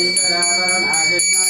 Krishna Rama Rama Krishna